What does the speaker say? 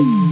Mm-hmm.